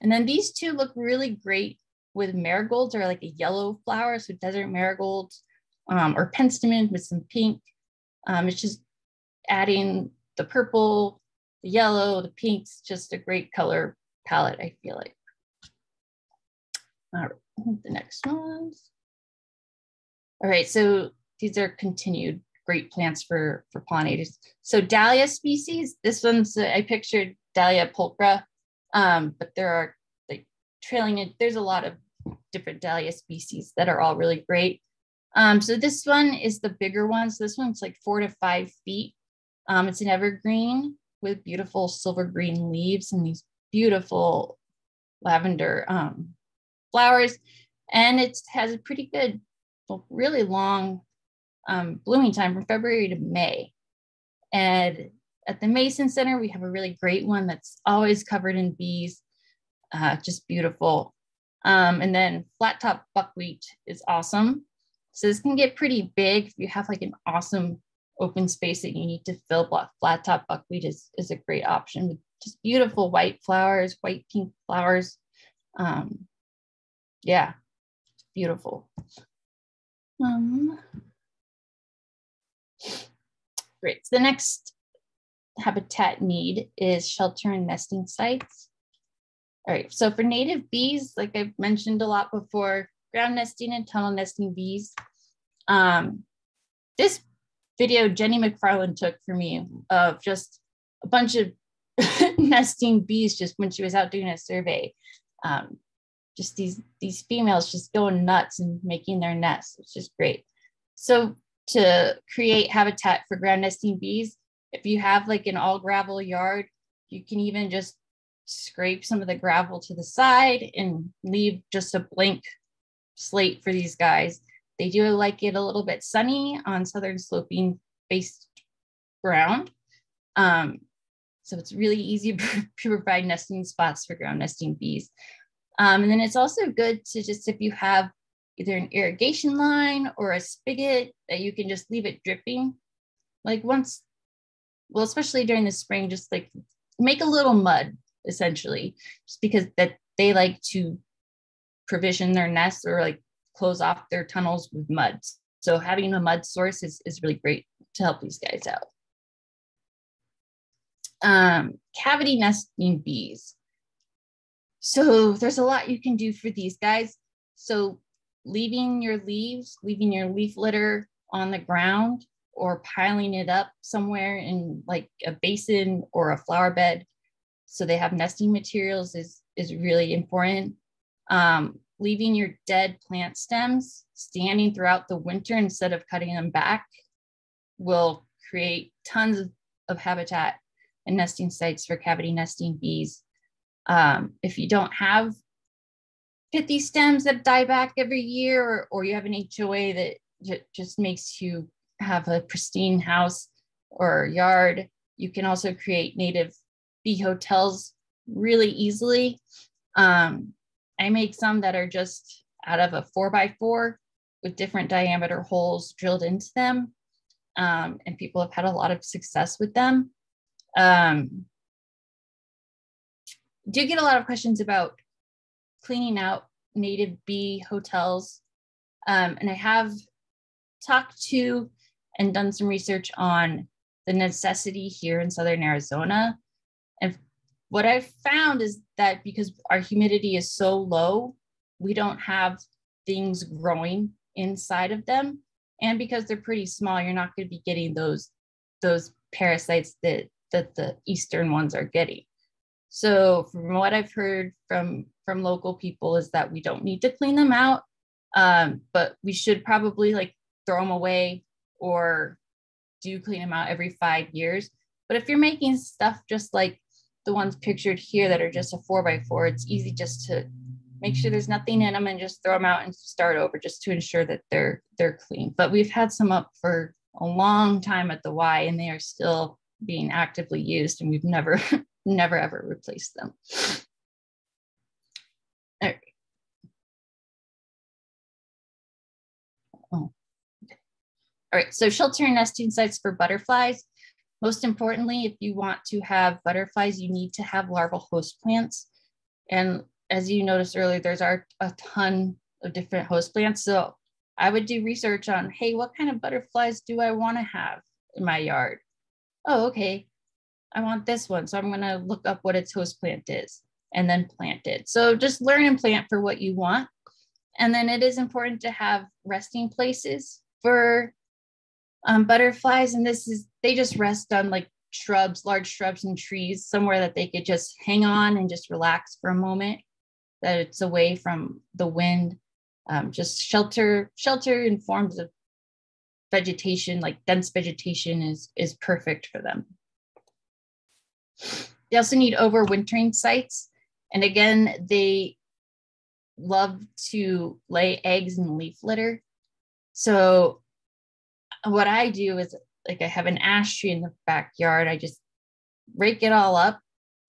and then these two look really great with marigolds or like a yellow flower, so desert marigolds um, or penstemon with some pink. Um, it's just adding the purple, the yellow, the pinks, just a great color palette, I feel like. All right, the next ones. All right, so these are continued great plants for, for pollinators. So dalea species, this one's, I pictured Dalea pulchra, um, but there are like trailing it, there's a lot of different dalea species that are all really great. Um, so this one is the bigger one. So this one's like four to five feet. Um, it's an evergreen with beautiful silver green leaves and these beautiful lavender um, flowers. And it has a pretty good really long um, blooming time from February to May. And at the Mason Center, we have a really great one that's always covered in bees, uh, just beautiful. Um, and then flat top buckwheat is awesome. So this can get pretty big if you have like an awesome open space that you need to fill. Flat top buckwheat is, is a great option with just beautiful white flowers, white pink flowers. Um, yeah, beautiful. Um, great. So the next habitat need is shelter and nesting sites. All right, so for native bees, like I've mentioned a lot before, ground nesting and tunnel nesting bees. Um, this video Jennie MacFarland took for me of just a bunch of nesting bees just when she was out doing a survey. Um, just these these females just going nuts and making their nests, which is great. So to create habitat for ground nesting bees, if you have like an all gravel yard, you can even just scrape some of the gravel to the side and leave just a blank slate for these guys. They do like it a little bit sunny on southern sloping based ground. Um, so it's really easy to provide nesting spots for ground nesting bees. Um, and then it's also good to just, if you have either an irrigation line or a spigot that you can just leave it dripping. Like once, well, especially during the spring, just like make a little mud essentially, just because that they like to provision their nests or like close off their tunnels with mud. So having a mud source is, is really great to help these guys out. Um, cavity nesting bees. So there's a lot you can do for these guys. So leaving your leaves, leaving your leaf litter on the ground or piling it up somewhere in like a basin or a flower bed so they have nesting materials is, is really important. Um, leaving your dead plant stems standing throughout the winter instead of cutting them back will create tons of, of habitat and nesting sites for cavity nesting bees. Um, if you don't have pithy stems that die back every year, or, or you have an HOA that just makes you have a pristine house or yard, you can also create native bee hotels really easily. Um, I make some that are just out of a four by four with different diameter holes drilled into them. Um, and people have had a lot of success with them. Um, do get a lot of questions about cleaning out native bee hotels. Um, and I have talked to and done some research on the necessity here in Southern Arizona. And what I've found is that because our humidity is so low, we don't have things growing inside of them. And because they're pretty small, you're not going to be getting those, those parasites that, that the Eastern ones are getting. So from what I've heard from from local people is that we don't need to clean them out, um, but we should probably like throw them away or do clean them out every five years. But if you're making stuff just like the ones pictured here that are just a four by four, it's easy just to make sure there's nothing in them and just throw them out and start over just to ensure that they're they're clean. But we've had some up for a long time at the Y and they are still being actively used and we've never never ever replaced them. All right. Oh, okay. All right, so shelter and nesting sites for butterflies. Most importantly, if you want to have butterflies, you need to have larval host plants. And as you noticed earlier, there's are a ton of different host plants. So I would do research on, hey, what kind of butterflies do I want to have in my yard? Oh, okay. I want this one. So I'm going to look up what its host plant is and then plant it. So just learn and plant for what you want. And then it is important to have resting places for um, butterflies. And this is, they just rest on like shrubs, large shrubs and trees, somewhere that they could just hang on and just relax for a moment, that it's away from the wind. Um, just shelter, shelter in forms of vegetation, like dense vegetation is, is perfect for them. They also need overwintering sites. And again, they love to lay eggs in leaf litter. So what I do is like I have an ash tree in the backyard. I just rake it all up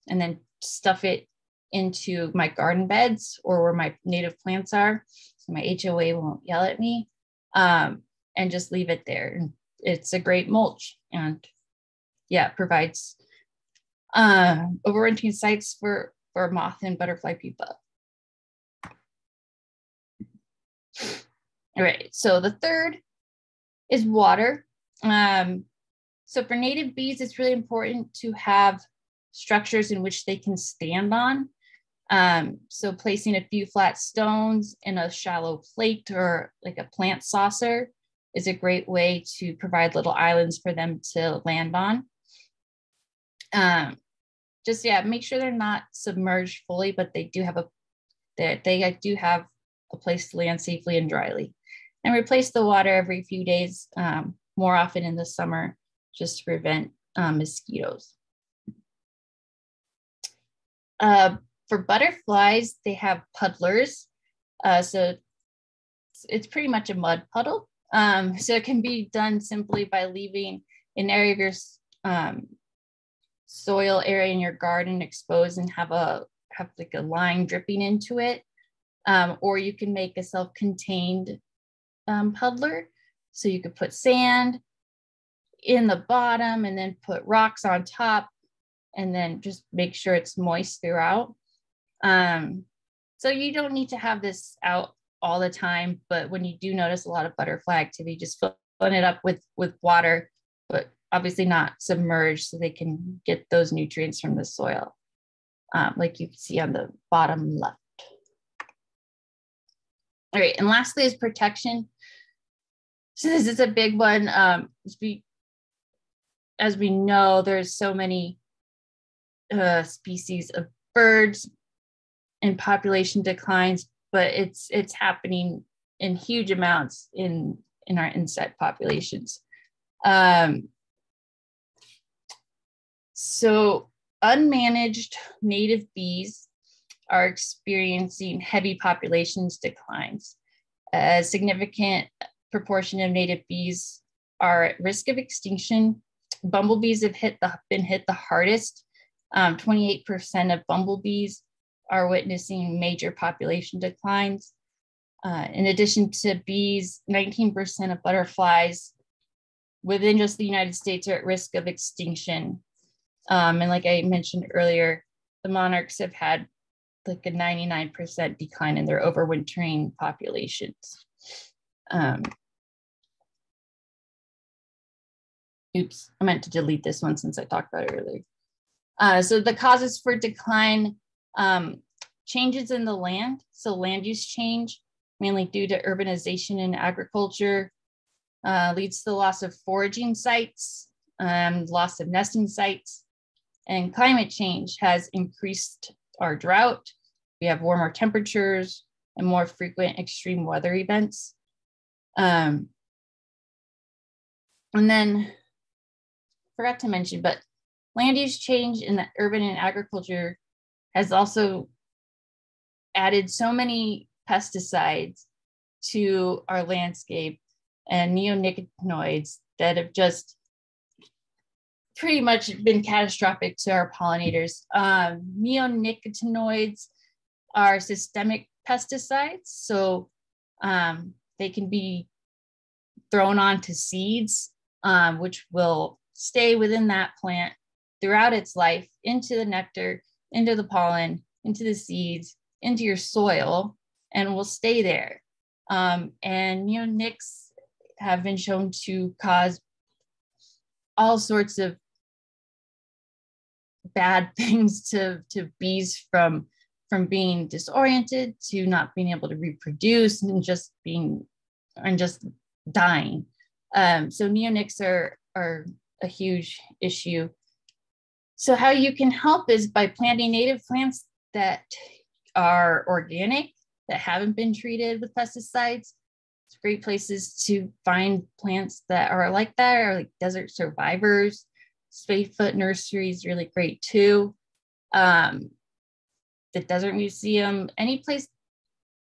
and then stuff it into my garden beds or where my native plants are. So my HOA won't yell at me um, and just leave it there. It's a great mulch and yeah, provides uh, overwintering sites for, for moth and butterfly pupa. All right, so the third is water. Um, so for native bees, it's really important to have structures in which they can stand on. Um, so placing a few flat stones in a shallow plate or like a plant saucer is a great way to provide little islands for them to land on. Um, just yeah, make sure they're not submerged fully, but they do have a they, they do have a place to land safely and dryly. And replace the water every few days, um, more often in the summer, just to prevent um, mosquitoes. Uh, for butterflies, they have puddlers. Uh, so it's, pretty much a mud puddle. Um, so it can be done simply by leaving an area of your um, soil area in your garden exposed and have a have like a line dripping into it. Um, or you can make a self-contained um, puddler. So you could put sand in the bottom and then put rocks on top and then just make sure it's moist throughout. Um, so you don't need to have this out all the time, but when you do notice a lot of butterfly activity, just fill it up with, with water, but obviously not submerged so they can get those nutrients from the soil, um, like you can see on the bottom left. All right, and lastly is protection. So this is a big one. Um, as we, as we know, there's so many uh, species of birds and population declines, but it's it's happening in huge amounts in in our insect populations. Um, so unmanaged native bees are experiencing heavy populations declines. A significant proportion of native bees are at risk of extinction. Bumblebees have hit the, been hit the hardest. 28% um, of bumblebees are witnessing major population declines. Uh, in addition to bees, 19% of butterflies within just the United States are at risk of extinction. Um, and like I mentioned earlier, the monarchs have had like a 99% decline in their overwintering populations. Um, oops, I meant to delete this one since I talked about it earlier. Uh, so the causes for decline, um, changes in the land. So land use change, mainly due to urbanization and agriculture, uh, leads to the loss of foraging sites, um, loss of nesting sites, and climate change has increased our drought. We have warmer temperatures and more frequent extreme weather events. Um, and then, forgot to mention, but land use change in the urban and agriculture has also added so many pesticides to our landscape and neonicotinoids that have just pretty much been catastrophic to our pollinators. Um, neonicotinoids are systemic pesticides, so um, they can be thrown onto seeds, um, which will stay within that plant throughout its life into the nectar, into the pollen, into the seeds, into your soil, and will stay there. Um, and neonics have been shown to cause all sorts of bad things to to bees from from being disoriented to not being able to reproduce and just being and just dying. Um, so neonics are are a huge issue. So how you can help is by planting native plants that are organic that haven't been treated with pesticides. It's great places to find plants that are like that, or like desert survivors, Spadefoot Nursery is really great too. Um, the Desert Museum, any place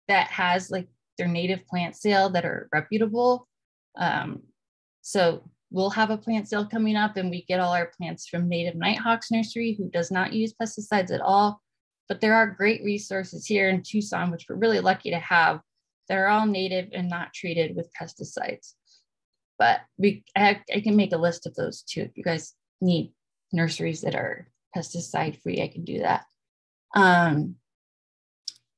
that has like their native plant sale that are reputable. Um, so we'll have a plant sale coming up and we get all our plants from Native Nighthawks Nursery, who does not use pesticides at all. But there are great resources here in Tucson, which we're really lucky to have, They're all native and not treated with pesticides. But we, I, I can make a list of those too if you guys need nurseries that are pesticide free, I can do that. Um,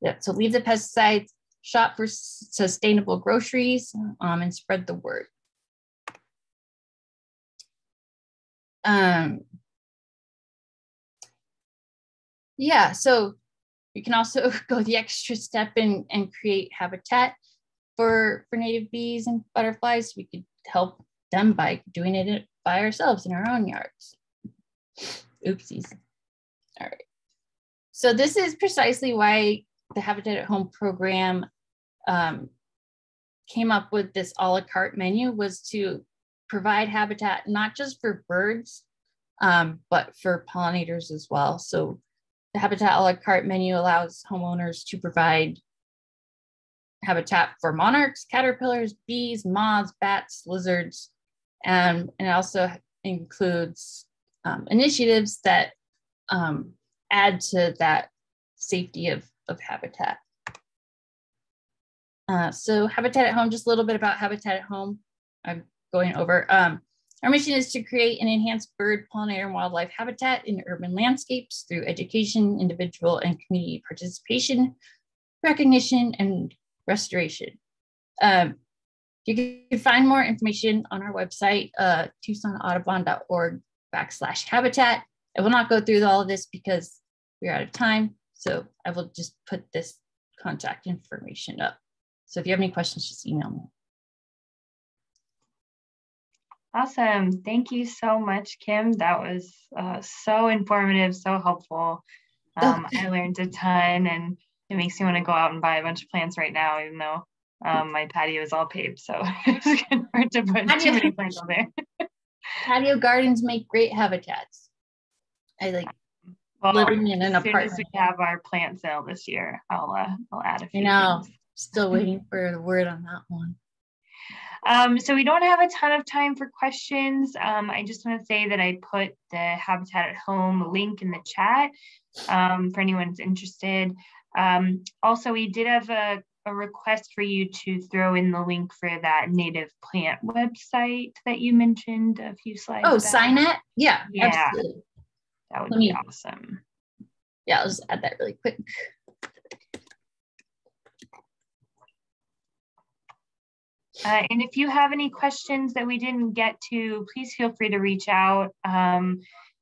yeah, so leave the pesticides, shop for sustainable groceries, um, and spread the word. Um, yeah, so You can also go the extra step and, and create habitat for, for native bees and butterflies. We could help them by doing it by ourselves in our own yards. Oopsies. All right. So this is precisely why the Habitat at Home program um, came up with this a la carte menu was to provide habitat not just for birds, um, but for pollinators as well. So the Habitat a la carte menu allows homeowners to provide habitat for monarchs, caterpillars, bees, moths, bats, lizards, and, and it also includes um, initiatives that um, add to that safety of, of habitat. Uh, so Habitat at Home, just a little bit about Habitat at Home. I'm going over. Um, our mission is to create and enhance bird, pollinator, and wildlife habitat in urban landscapes through education, individual and community participation, recognition, and restoration. Um, you can find more information on our website, uh, TucsonAudubon.org backslash habitat. I will not go through all of this because we're out of time. So I will just put this contact information up. So if you have any questions, just email me. Awesome. Thank you so much, Kim. That was uh, so informative, so helpful. Um, I learned a ton and it makes me want to go out and buy a bunch of plants right now, even though um, my patio is all paved. So it's hard to put patio, too many plants on there. patio gardens make great habitats. I like well, living in an as apartment. As soon as we have our plant sale this year, I'll uh, I'll add a few. I know. Things. Still waiting for the word on that one. Um, so we don't have a ton of time for questions. Um, I just want to say that I put the Habitat at Home link in the chat um, for anyone who's interested. Um, also, we did have a, a, request for you to throw in the link for that native plant website that you mentioned a few slides. Oh, SEINet? Yeah, yeah, absolutely. that would Let be me, awesome. Yeah, I'll just add that really quick. Uh, and if you have any questions that we didn't get to, please feel free to reach out. Um,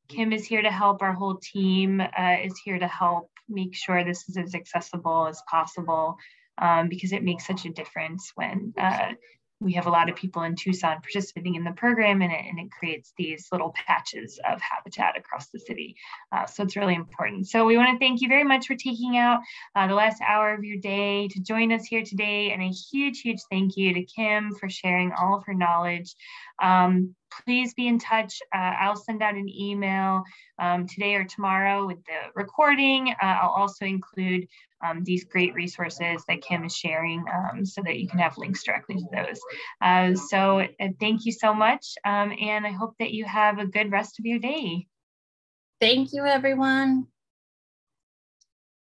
Kim is here to help. Our whole team uh, is here to help make sure this is as accessible as possible um, because it makes such a difference when uh, we have a lot of people in Tucson participating in the program and it, and it creates these little patches of habitat across the city. Uh, so it's really important. So we want to thank you very much for taking out uh, the last hour of your day to join us here today. And a huge, huge thank you to Kim for sharing all of her knowledge. Um, please be in touch. Uh, I'll send out an email um, today or tomorrow with the recording. Uh, I'll also include um, these great resources that Kim is sharing um, so that you can have links directly to those. Uh, so uh, thank you so much. Um, and I hope that you have a good rest of your day. Thank you, everyone.